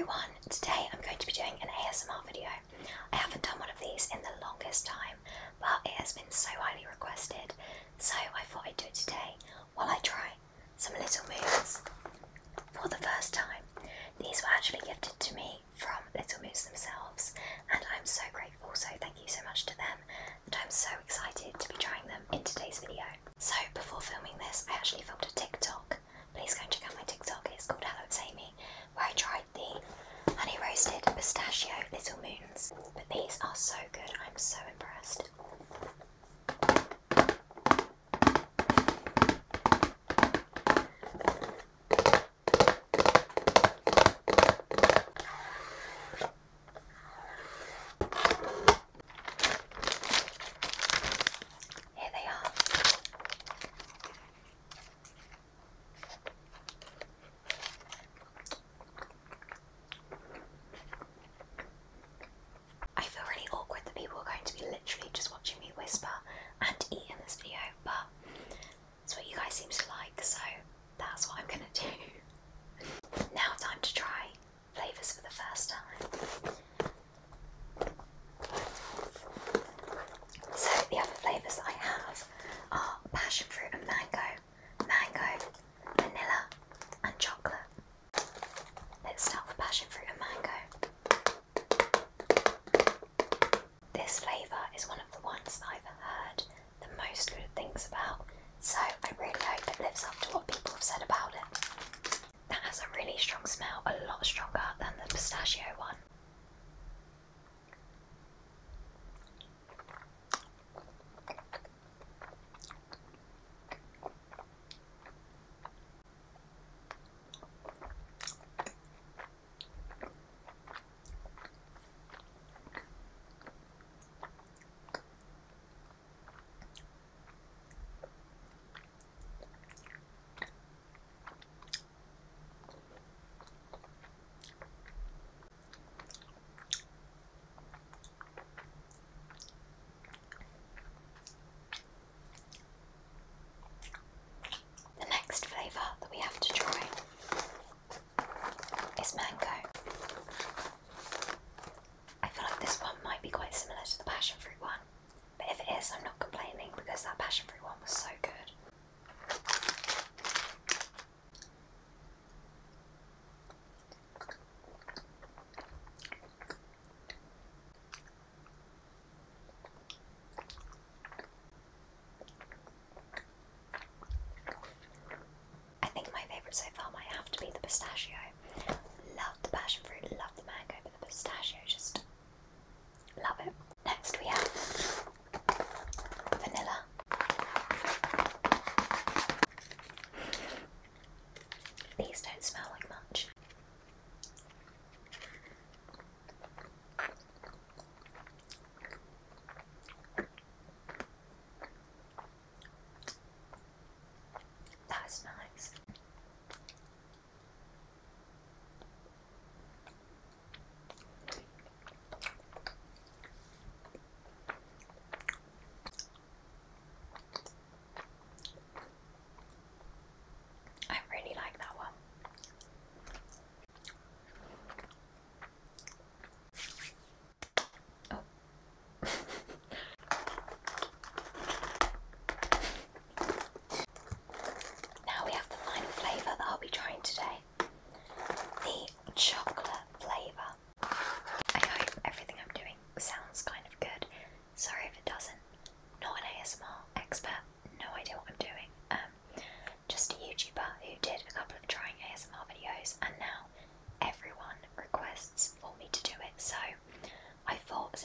everyone! Today I'm going to be doing an ASMR video. I haven't done one of these in the longest time, but it has been so highly requested, so I thought I'd do it today while pistachio little moons. But these are so good, I'm so impressed. whisper. most good things about, so I really hope it lives up to what people have said about it. That has a really strong smell, a lot stronger than the pistachio one. pistachio. Love the passion fruit, love the mango, but the pistachio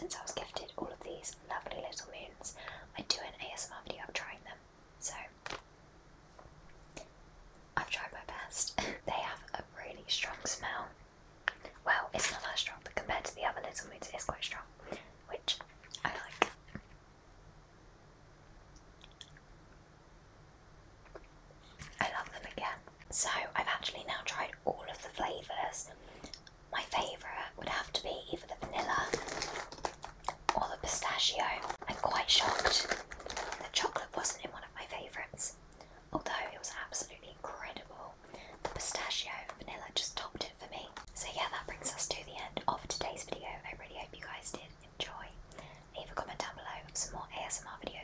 since I was gifted all of these lovely little moons, I do an ASMR video of trying them. So I've tried my best. they have a really strong smell. Well, it's not that strong, but compared to the other little moons, it is quite strong, which I like. I love them again. So I've actually now tried all of the flavours. vanilla just topped it for me. So yeah, that brings us to the end of today's video. I really hope you guys did enjoy. Leave a comment down below of some more ASMR videos